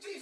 Hey,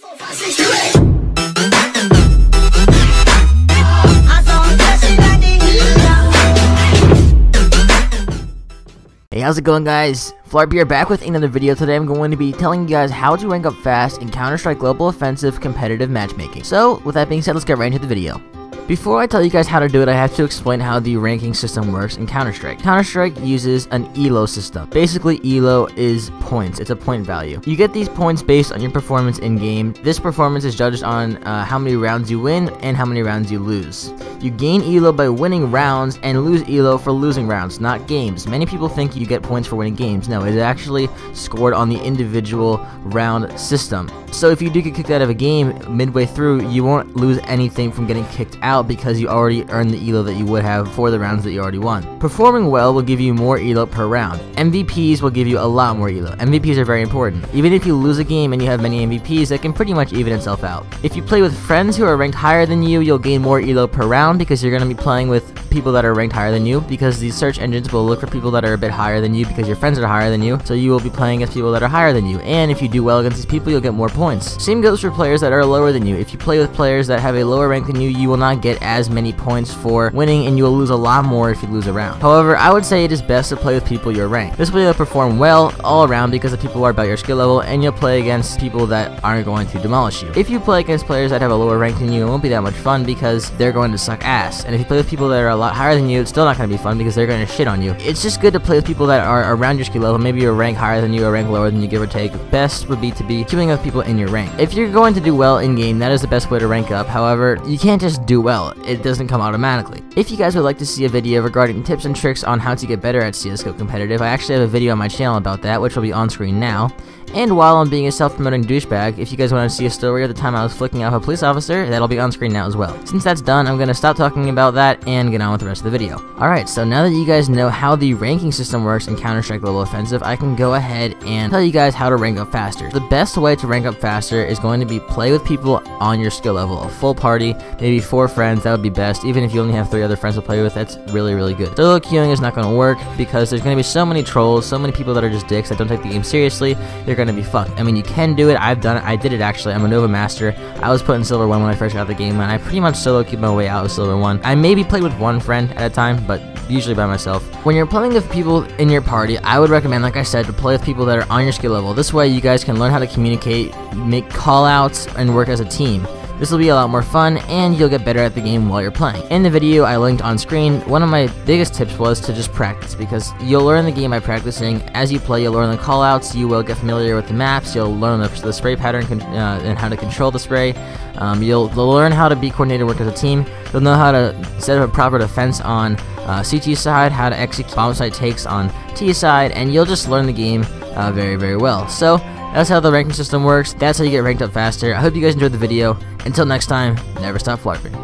how's it going guys? Flarp here back with another video. Today I'm going to be telling you guys how to rank up fast in Counter-Strike Global Offensive competitive matchmaking. So, with that being said, let's get right into the video. Before I tell you guys how to do it, I have to explain how the ranking system works in Counter-Strike. Counter-Strike uses an ELO system. Basically, ELO is points. It's a point value. You get these points based on your performance in-game. This performance is judged on uh, how many rounds you win and how many rounds you lose. You gain ELO by winning rounds and lose ELO for losing rounds, not games. Many people think you get points for winning games. No, it is actually scored on the individual round system. So if you do get kicked out of a game midway through, you won't lose anything from getting kicked out out because you already earned the elo that you would have for the rounds that you already won. Performing well will give you more elo per round. MVPs will give you a lot more elo. MVPs are very important. Even if you lose a game and you have many MVPs, that can pretty much even itself out. If you play with friends who are ranked higher than you, you'll gain more elo per round because you're going to be playing with people that are ranked higher than you because these search engines will look for people that are a bit higher than you because your friends are higher than you, so you will be playing against people that are higher than you. And if you do well against these people, you'll get more points. Same goes for players that are lower than you. If you play with players that have a lower rank than you, you will not get as many points for winning and you will lose a lot more if you lose a round. However, I would say it is best to play with people your rank. This way you'll perform well all around because the people are about your skill level and you'll play against people that aren't going to demolish you. If you play against players that have a lower rank than you, it won't be that much fun because they're going to suck ass. And if you play with people that are a lot higher than you, it's still not going to be fun because they're going to shit on you. It's just good to play with people that are around your skill level, maybe a rank higher than you, a rank lower than you, give or take. Best would be to be queuing with people in your rank. If you're going to do well in game, that is the best way to rank up. However, you can't just do well. It doesn't come automatically. If you guys would like to see a video regarding tips and tricks on how to get better at CSGO competitive, I actually have a video on my channel about that, which will be on screen now. And while I'm being a self-promoting douchebag, if you guys want to see a story of the time I was flicking off a police officer, that'll be on screen now as well. Since that's done, I'm going to stop talking about that and get on with the rest of the video. Alright, so now that you guys know how the ranking system works in Counter-Strike Global Offensive, I can go ahead and tell you guys how to rank up faster. The best way to rank up faster is going to be play with people on your skill level. A full party, maybe four friends, that would be best. Even if you only have three other friends to play with, that's really, really good. Solo queuing is not going to work because there's going to be so many trolls, so many people that are just dicks that don't take the game seriously, you're to be fucked. I mean, you can do it. I've done it. I did it actually. I'm a Nova Master. I was put in Silver 1 when I first got the game, and I pretty much solo keep my way out of Silver 1. I maybe played with one friend at a time, but usually by myself. When you're playing with people in your party, I would recommend, like I said, to play with people that are on your skill level. This way, you guys can learn how to communicate, make call-outs, and work as a team. This will be a lot more fun, and you'll get better at the game while you're playing. In the video I linked on screen, one of my biggest tips was to just practice, because you'll learn the game by practicing. As you play, you'll learn the callouts, you will get familiar with the maps, you'll learn the, the spray pattern uh, and how to control the spray. Um, you'll, you'll, learn how to be coordinated, work as a team. You'll know how to set up a proper defense on uh, CT side, how to execute bomb site takes on T side, and you'll just learn the game uh, very, very well. So, that's how the ranking system works. That's how you get ranked up faster. I hope you guys enjoyed the video. Until next time, never stop flarping.